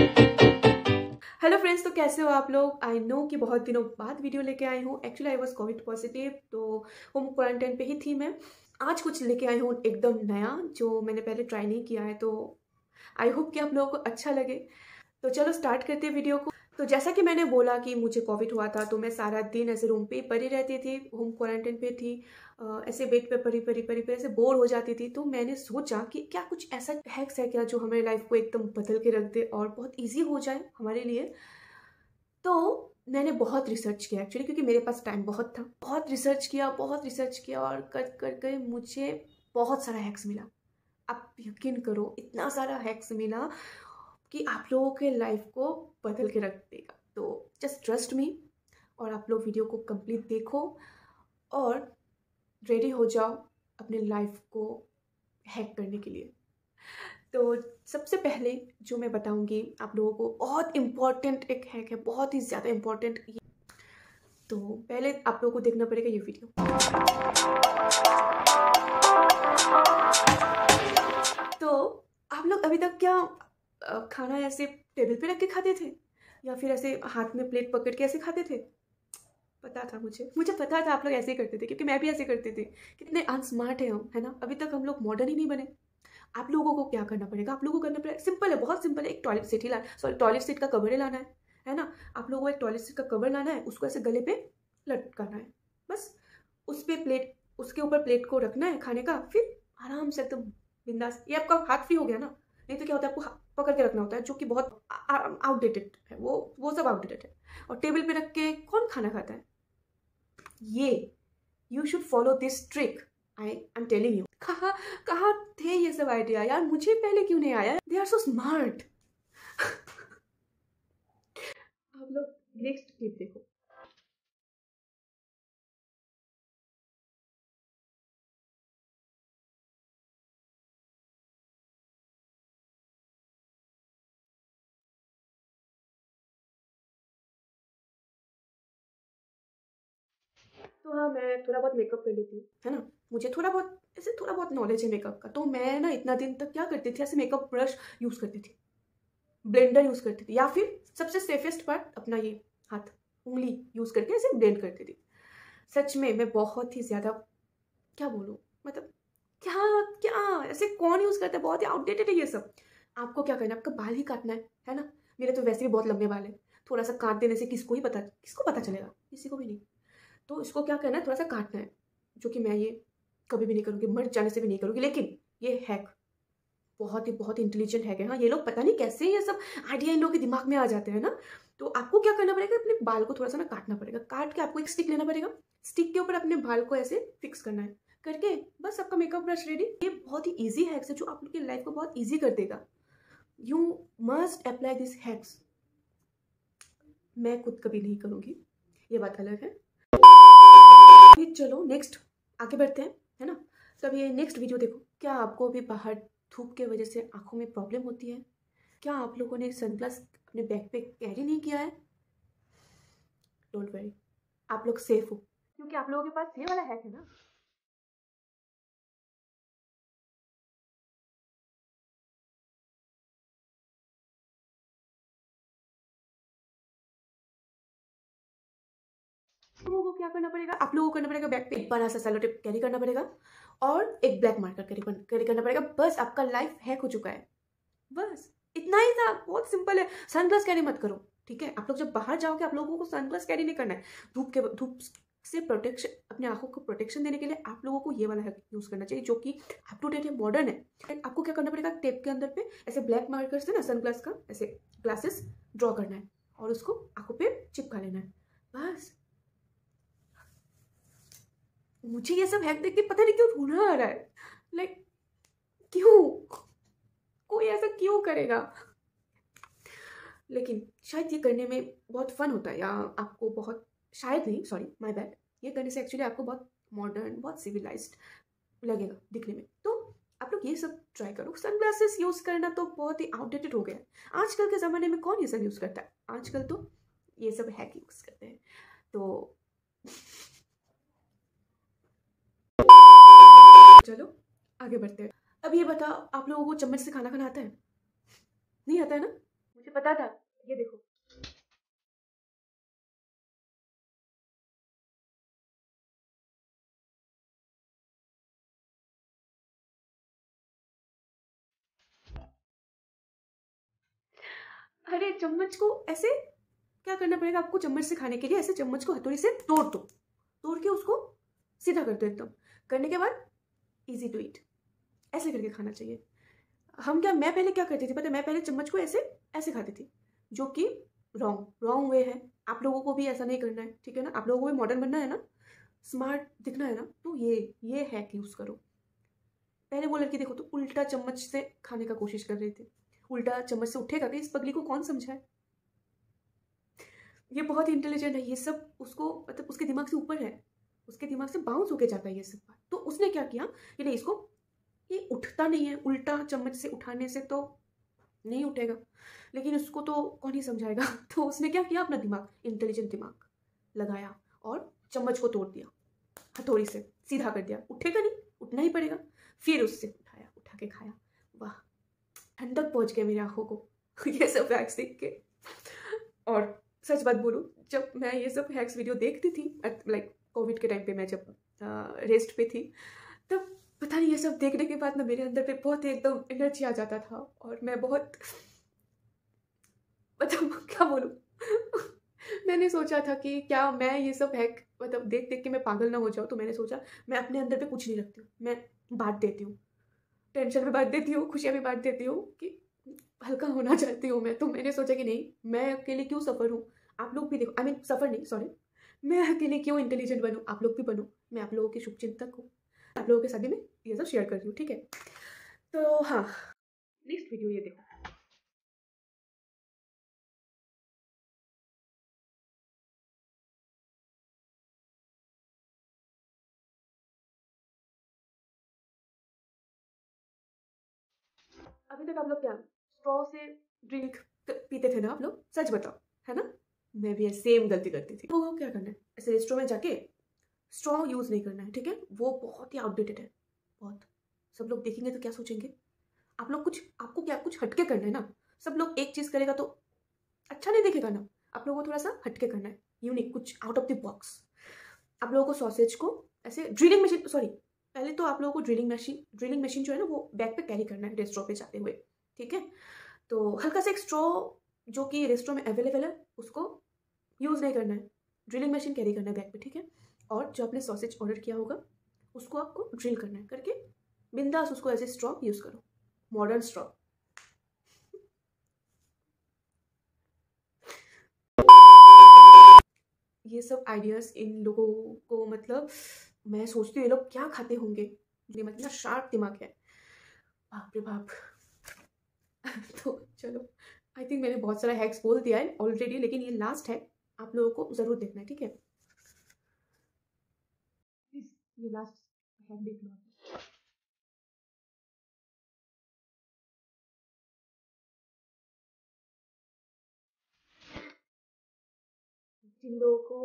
Hello friends तो कैसे हो आप लोग? आई नो कि बहुत दिनों बाद वीडियो लेके आई हूँ। Actually I was covid positive तो होम क्वारंटाइन पे ही थी मैं। आज कुछ लेके आई हूँ एकदम नया, जो मैंने पहले ट्राई नहीं किया है तो आई होप कि आप लोगों को अच्छा लगे। तो चलो स्टार्ट करते हैं वीडियो को। तो जैसा कि मैंने बोला कि मुझे कोविड हुआ था तो मैं सारा दिन ऐसे रूम पे पड़ी रहती थी होम क्वारंटाइन पे थी ऐसे बेड पे पड़ी पड़ी पड़ी पड़ी, ऐसे बोर हो जाती थी। तो मैंने सोचा कि क्या कुछ ऐसा हैक्स है क्या जो हमारी लाइफ को एकदम बदल के रख दे और बहुत ईजी हो जाए हमारे लिए। तो मैंने बहुत रिसर्च किया एक्चुअली क्योंकि मेरे पास टाइम बहुत था। बहुत रिसर्च किया, बहुत रिसर्च किया और कर कर कर मुझे बहुत सारा हैक्स मिला। आप यकीन करो, इतना सारा हैक्स मिला कि आप लोगों के लाइफ को बदल के रख देगा। तो जस्ट ट्रस्ट मी और आप लोग वीडियो को कंप्लीट देखो और रेडी हो जाओ अपने लाइफ को हैक करने के लिए। तो सबसे पहले जो मैं बताऊँगी आप लोगों को, बहुत इंपॉर्टेंट एक हैक है, बहुत ही ज़्यादा इंपॉर्टेंट तो पहले आप लोगों को देखना पड़ेगा ये वीडियो तो आप लोग अभी तक क्या खाना ऐसे टेबल पे रख के खाते थे? या फिर ऐसे हाथ में प्लेट पकड़ के ऐसे खाते थे? पता था मुझे। मुझे पता था आप लोग ऐसे ही करते थे, क्योंकि मैं भी ऐसे करती थी। कितने अनस्मार्ट है हम, है ना? अभी तक हम लोग मॉडर्न ही नहीं बने। आप लोगों को क्या करना पड़ेगा? आप लोगों को करना पड़ेगा। सिंपल है, बहुत सिंपल है। एक टॉयलेट सीट ही लाना सॉरी टॉयलेट सीट का कवर ही लाना है है ना? आप लोगों को एक टॉयलेट सीट का कवर लाना है, उसको ऐसे गले पे लटकाना है। बस, उस पर प्लेट उसके ऊपर प्लेट को रखना है खाने का, फिर आराम से एकदम बिंदास। ये आपका हाथ फ्री हो गया ना? नहीं तो क्या होता है, आपको पकड़ के रखना होता है, जो कि बहुत आउटडेटेड है, वो वो सब आउटडेटेड है। और टेबल पे रख के कौन खाना खाता है? ये you should follow this trick I I am telling you कहा कहा थे ये सब आइडिया यार, मुझे पहले क्यों नहीं आया? दे आर सो स्मार्ट आप लोग नेक्स्ट तो हाँ मैं थोड़ा बहुत मेकअप कर लेती हूँ। है ना? मुझे थोड़ा बहुत, ऐसे थोड़ा बहुत नॉलेज है मेकअप का। तो मैं ना इतना दिन तक क्या करती थी? ऐसे मेकअप ब्रश यूज़ करती थी। ब्लेंडर यूज़ करती थी। या फिर सबसे सेफेस्ट पार्ट अपना ये हाथ, उंगली यूज़ करके ऐसे ब्लेंड करती थी। सच में मैं बहुत ही ज़्यादा, क्या बोलूँ? मतलब क्या क्या, ऐसे कौन यूज़ करता है? बहुत ही आउटडेटेड है ये सब। आपको क्या करना है? आपका बाल ही काटना है है ना? मेरे तो वैसे भी बहुत लंबे बाल है। थोड़ा सा काट देने से किसको ही पता, किसको पता चलेगा? किसी को भी नहीं। तो इसको क्या करना है? थोड़ा सा काटना है, जो कि मैं ये कभी भी नहीं करूँगी, मर जाने से भी नहीं करूँगी। लेकिन ये हैक बहुत ही, बहुत इंटेलिजेंट हैक है। हाँ ये लोग पता नहीं कैसे ये सब आइडिया इन लोगों के दिमाग में आ जाते हैं ना? तो आपको क्या करना पड़ेगा? अपने बाल को थोड़ा सा ना काटना पड़ेगा। काट के आपको एक स्टिक लेना पड़ेगा। स्टिक के ऊपर अपने बाल को ऐसे फिक्स करना है। करके बस आपका मेकअप ब्रश रेडी ये बहुत ही ईजी हैक्स है, जो आप लोग की लाइफ को बहुत ईजी कर देगा। You must apply this hacks मैं खुद कभी नहीं करूँगी। ये बात अलग है। फिर चलो नेक्स्ट आगे बढ़ते हैं, है ना? तो अब ये नेक्स्ट वीडियो देखो, क्या आपको अभी बाहर धूप के वजह से आँखों में प्रॉब्लम होती है? क्या आप लोगों ने सनग्लास अपने बैग पे कैरी नहीं किया है? डोंट वरी आप लोग सेफ़ हो। क्योंकि आप लोगों के पास ये वाला हैक है ना? लोगों को क्या करना पड़ेगा? आप लोगों को करना पड़ेगा बैक पे एक बड़ा सा सेलो टिप कैरी करना पड़ेगा और एक ब्लैक मार्कर कैरी कैरी करना पड़ेगा। बस आपका लाइफ हैक हो चुका है। बस, इतना ही था। बहुत सिंपल है। सनग्लास कैरी मत करो, ठीक है? आप लोग जब बाहर जाओगे, आप लोगों को सनग्लास कैरी नहीं करना है। धूप के, धूप से प्रोटेक्शन अपने आँखों को प्रोटेक्शन देने के लिए आप लोगों को ये वाला हैक यूज़ करना चाहिए, जो कि अप टू डेट है मॉडर्न है। आपको क्या करना पड़ेगा? टेप के अंदर पे ऐसे ब्लैक मार्कर से ना सनग्लास का ऐसे ग्लासेस ड्रॉ करना है और उसको आँखों पे चिपका लेना है। बस। मुझे ये सब हैक देख के पता नहीं क्यों रोना आ रहा है। लाइक क्यों? कोई ऐसा क्यों करेगा? लेकिन शायद ये करने में बहुत फन होता है या आपको बहुत, शायद नहीं सॉरी माय बैड ये करने से एक्चुअली आपको बहुत मॉडर्न बहुत सिविलाइज्ड लगेगा दिखने में। तो आप लोग ये सब ट्राई करो। सनग्लासेस यूज़ करना तो बहुत ही आउटडेटेड हो गया है। आजकल के ज़माने में कौन ये सब यूज़ करता है? आजकल तो ये सब हैक यूज़ करते हैं। तो चलो, आगे बढ़ते हैं। अब ये बताओ, आप लोगों को चम्मच से खाना खाना आता है? नहीं आता है ना? मुझे पता था। ये देखो। अरे, चम्मच को ऐसे क्या करना पड़ेगा? आपको चम्मच से खाने के लिए ऐसे चम्मच को हथौड़ी से तोड़ दो। तोड़ के उसको सीधा कर दो एकदम। करने के बाद इजी टू ईट ऐसे करके खाना चाहिए। हम क्या, मैं पहले क्या करती थी पता मैं पहले चम्मच को ऐसे ऐसे खाती थी, जो कि रॉन्ग रॉन्ग वे है। आप लोगों को भी ऐसा नहीं करना है, ठीक है ना? आप लोगों को भी मॉडर्न बनना है ना? स्मार्ट दिखना है ना? तो ये ये हैक यूज़ करो। पहले वो लड़की देखो तो उल्टा चम्मच से खाने का कोशिश कर रही थी। उल्टा चम्मच से उठेगा कि इस पगली को कौन समझाए? ये बहुत इंटेलिजेंट है, ये सब उसको मतलब उसके दिमाग से ऊपर है। उसके दिमाग से बाउंस होके जाता है ये सब बात। तो उसने क्या किया? कि नहीं, इसको, ये उठता नहीं है, उल्टा चम्मच से उठाने से तो नहीं उठेगा। लेकिन उसको तो कौन ही समझाएगा? तो उसने क्या किया? अपना दिमाग इंटेलिजेंट दिमाग लगाया और चम्मच को तोड़ दिया, हथौड़ी से सीधा कर दिया। उठेगा नहीं, उठना ही पड़ेगा। फिर उससे उठाया, उठा के खाया। वाह, ठंडक पहुँच गया मेरी आँखों को। ये सब हैक्स देख के। और सच बात बोलूँ, जब मैं ये सब हैक्स वीडियो देखती थी लाइक कोविड के टाइम पे मैं जब रेस्ट पे थी, तब पता नहीं ये सब देखने के बाद ना मेरे अंदर पे बहुत एकदम एनर्जी आ जाता था और मैं बहुत मतलब क्या बोलूँ? मैंने सोचा था कि क्या मैं ये सब हैक मतलब देख देख के मैं पागल ना हो जाऊँ तो मैंने सोचा मैं अपने अंदर पे कुछ नहीं रखती हूँ, मैं बांट देती हूँ। टेंशन भी बांट देती हूँ, खुशियाँ भी बांट देती हूँ कि हल्का होना चाहती हूँ मैं तो मैंने सोचा कि नहीं, मैं अकेले क्यों सफ़र हूँ? आप लोग भी देखो आई मीन सफ़र नहीं सॉरी मैं अकेले क्यों इंटेलिजेंट बनूँ? आप लोग भी बनो। मैं आप लोगों की शुभचिंतक हूँ। आप लोगों के साथ मैं ये सब शेयर कर रही हूँ, ठीक है? तो हाँ नेक्स्ट वीडियो ये देखो। अभी तक आप लोग क्या स्ट्रॉ से ड्रिंक पीते थे ना आप लोग? सच बताओ। मैं भी सेम गलती करती थी। वो क्या करना है? ऐसे रेस्टोर में जाके स्ट्रॉ यूज़ नहीं करना है, ठीक है? वो बहुत ही आउटडेटेड है, बहुत। सब लोग देखेंगे तो क्या सोचेंगे? आप लोग कुछ, आपको क्या कुछ हटके करना है ना? सब लोग एक चीज़ करेगा तो अच्छा नहीं देखेगा ना? आप लोगों को थोड़ा सा हटके करना है यूनिक कुछ आउट ऑफ़ द बॉक्स आप लोगों को सॉसेज को ऐसे ड्रिलिंग मशीन सॉरी पहले तो आप लोगों को ड्रिलिंग मशीन ड्रिलिंग मशीन जो है ना, वो बैग पे कैरी करना है रेस्ट्रॉ पे जाते हुए, ठीक है? तो हल्का सा एक स्ट्रॉ जो कि रेस्ट्रॉ में अवेलेबल है, उसको यूज़ नहीं करना है। ड्रिलिंग मशीन कैरी करना है बैग पे, ठीक है? और जो आपने सॉसेज ऑर्डर किया होगा, उसको आपको ड्रिल करना है करके बिंदास उसको एज ए स्ट्रॉ यूज़ करो। मॉडर्न स्ट्रॉ ये सब आइडियाज़ इन लोगों को मतलब मैं सोचती हूँ ये लोग क्या खाते होंगे? ये मतलब शार्प दिमाग है। बाप रे बाप। तो चलो आई थिंक मैंने बहुत सारा हैक्स बोल दिया है ऑलरेडी लेकिन ये लास्ट है। आप लोगों को ज़रूर देखना है, ठीक है? ये लास्ट देख लो जिन लोगों को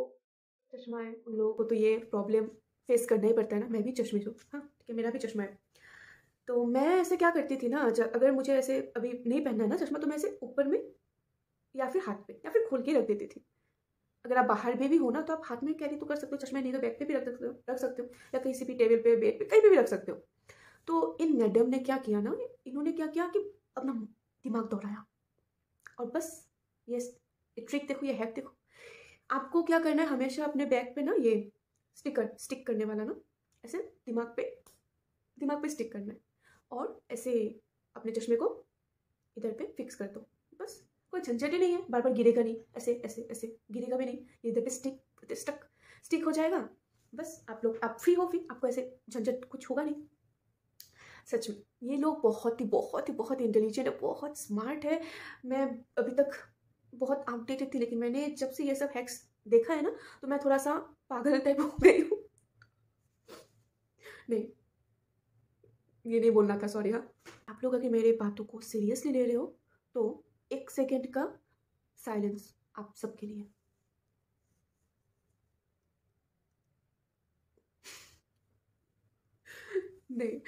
चश्मा है, उन लोगों को तो ये प्रॉब्लम फेस करना ही पड़ता है ना। मैं भी चश्मे हूँ। हाँ ठीक है, मेरा भी चश्मा है। तो मैं ऐसे क्या करती थी ना अगर मुझे ऐसे अभी नहीं पहनना है ना चश्मा तो मैं ऐसे ऊपर में या फिर हाथ पे या फिर खोल के रख देती थी। अगर आप बाहर में भी हो ना तो आप हाथ में कैरी तो कर सकते हो, चश्मे नहीं तो बैग पे भी रख सकते हो, रख सकते हो, या किसी भी टेबल पे बेड पे, कहीं पे भी रख सकते हो। तो इन मैडम ने क्या किया ना, इन्होंने क्या किया कि अपना दिमाग दौड़ाया। और बस ये ट्रिक देखो, ये हैक देखो। आपको क्या करना है, हमेशा अपने बैग पे ना ये स्टिकर स्टिक करने वाला ना, ऐसे दिमाग पे दिमाग पे स्टिक करना है। और ऐसे अपने चश्मे को इधर पे फिक्स कर दो, बस। कोई झंझट ही नहीं है, बार बार गिरेगा नहीं। ऐसे ऐसे ऐसे। गिरेगा भी नहीं। ये पे स्टिक स्टक स्टिक हो जाएगा। बस आप लोग, आप फ्री हो फिर, आपको ऐसे झंझट कुछ होगा नहीं। सच में, ये लोग बहुत ही बहुत ही, बहुत इंटेलिजेंट है, बहुत स्मार्ट है। मैं अभी तक बहुत आउटडेटेड थी, लेकिन मैंने जब से ये सब हैक्स देखा है ना तो मैं थोड़ा सा पागल टाइप हो गई हूँ। नहीं, ये नहीं बोलना था सॉरी हाँ। आप लोग अगर मेरे बातों को सीरियसली ले रहे हो तो एक सेकेंड का साइलेंस आप सबके लिए। नहीं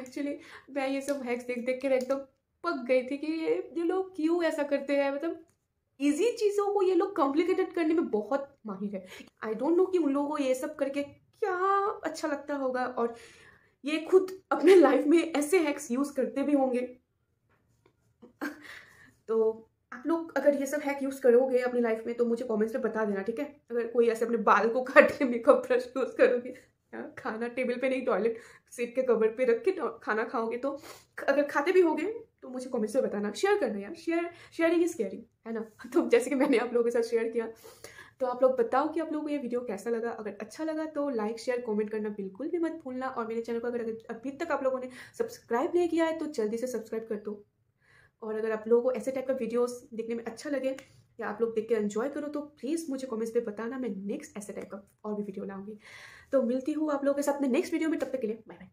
एक्चुअली मैं ये सब हैक्स देख देख कर एकदम तो पक गई थी कि ये ये लोग क्यों ऐसा करते हैं? मतलब इजी चीज़ों को ये लोग कॉम्प्लिकेटेड करने में बहुत माहिर है। आई डोंट नो कि उन लोगों को ये सब करके क्या अच्छा लगता होगा और ये खुद अपने लाइफ में ऐसे हैक्स यूज़ करते भी होंगे। तो आप लोग अगर ये सब हैक यूज़ करोगे अपनी लाइफ में तो मुझे कमेंट्स में बता देना, ठीक है? अगर कोई ऐसे अपने बाल को काट के मेकअप ब्रश यूज़ करोगे खाना टेबल पे नहीं टॉयलेट सीट के कवर पे रख के खाना खाओगे तो अगर खाते भी होगे तो मुझे कमेंट्स में बताना। शेयर करना यार शेयर शेयरिंग इज़ केयरिंग है ना? तो जैसे कि मैंने आप लोगों के साथ शेयर किया तो आप लोग बताओ कि आप लोगों को ये वीडियो कैसा लगा। अगर अच्छा लगा तो लाइक शेयर कमेंट करना बिल्कुल भी मत भूलना। और मेरे चैनल को अगर अभी तक आप लोगों ने सब्सक्राइब नहीं किया है तो जल्दी से सब्सक्राइब कर दो। और अगर आप लोगों को ऐसे टाइप का वीडियोस देखने में अच्छा लगे या आप लोग देख के एंजॉय करो तो प्लीज़ मुझे कमेंट्स पे बताना, मैं नेक्स्ट ऐसे टाइप का और भी वीडियो लाऊँगी। तो मिलती हूँ आप लोगों के साथ में नेक्स्ट वीडियो में, तब तक के लिए बाय बाय